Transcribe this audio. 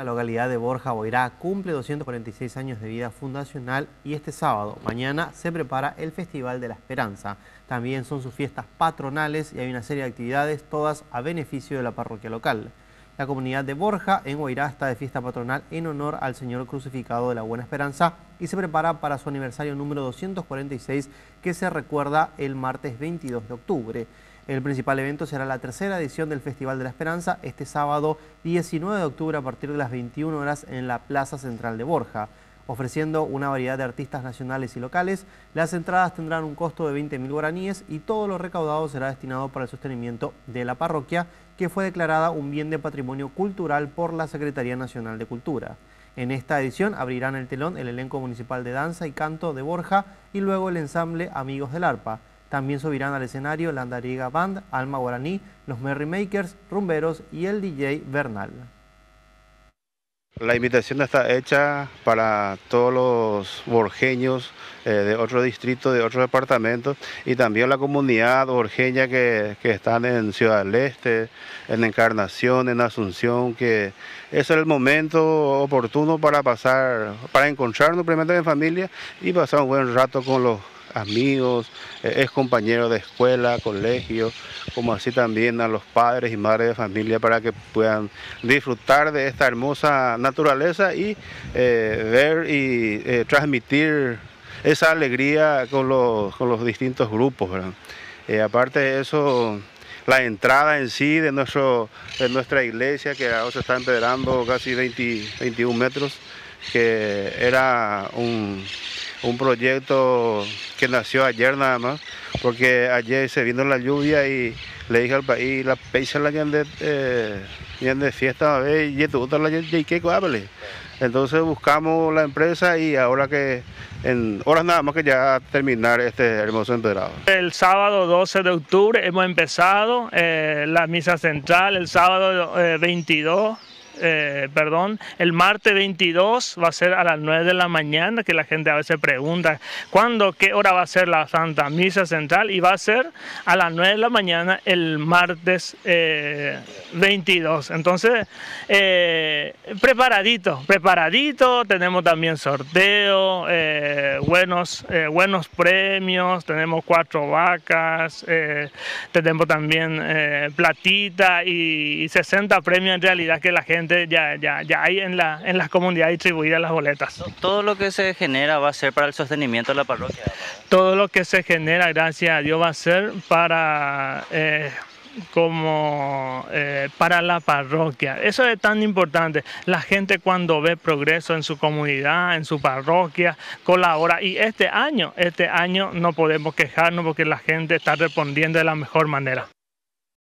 La localidad de Borja Boirá cumple 246 años de vida fundacional y este sábado, mañana, se prepara el Festival de la Esperanza. También son sus fiestas patronales y hay una serie de actividades, todas a beneficio de la parroquia local. La comunidad de Borja en Guairá está de fiesta patronal en honor al Señor Crucificado de la Buena Esperanza y se prepara para su aniversario número 246 que se recuerda el martes 22 de octubre. El principal evento será la tercera edición del Festival de la Esperanza este sábado 19 de octubre a partir de las 21 horas en la Plaza Central de Borja. Ofreciendo una variedad de artistas nacionales y locales, las entradas tendrán un costo de 20.000 guaraníes y todo lo recaudado será destinado para el sostenimiento de la parroquia, que fue declarada un bien de patrimonio cultural por la Secretaría Nacional de Cultura. En esta edición abrirán el telón el elenco municipal de danza y canto de Borja y luego el ensamble Amigos del Arpa. También subirán al escenario la Andariga Band, Alma Guaraní, los Merry Makers, Rumberos y el DJ Bernal. La invitación está hecha para todos los borgeños eh, de otro distrito, de otros departamentos y también la comunidad borgeña que, están en Ciudad del Este, en Encarnación, en Asunción, que es el momento oportuno para pasar, para encontrarnos primero en familia y pasar un buen rato con los amigos, eh, es compañero de escuela, colegio, como así también a los padres y madres de familia para que puedan disfrutar de esta hermosa naturaleza y eh, ver y eh, transmitir esa alegría con los, con los distintos grupos. aparte de eso, la entrada en sí de, nuestro, de nuestra iglesia, que ahora se está empedrando casi 21 metros, que era un un proyecto que nació ayer nada más, porque ayer se vino la lluvia y le dije al país, la peisa la de, eh, de fiesta, a ver, y esto la que Entonces buscamos la empresa y ahora que en horas nada más que ya terminar este hermoso empedrado. El sábado 12 de octubre hemos empezado eh, la misa central, el sábado 22 eh, eh, perdón, el martes 22 va a ser a las 9 de la mañana, que la gente a veces pregunta, ¿cuándo, qué hora va a ser la Santa Misa Central? Y va a ser a las 9 de la mañana el martes 22. Eh, Entonces, eh, preparadito, preparadito, tenemos también sorteo, buenos, buenos premios, tenemos cuatro vacas, tenemos también platita y 60 premios en realidad que la gente ya, ya, ya hay en, la, en las comunidades distribuidas las boletas. ¿Todo lo que se genera va a ser para el sostenimiento de la parroquia? Todo lo que se genera, gracias a Dios, va a ser para... Eh, como eh, para la parroquia. Eso es tan importante. La gente cuando ve progreso en su comunidad, en su parroquia, colabora. Y este año, este año no podemos quejarnos porque la gente está respondiendo de la mejor manera.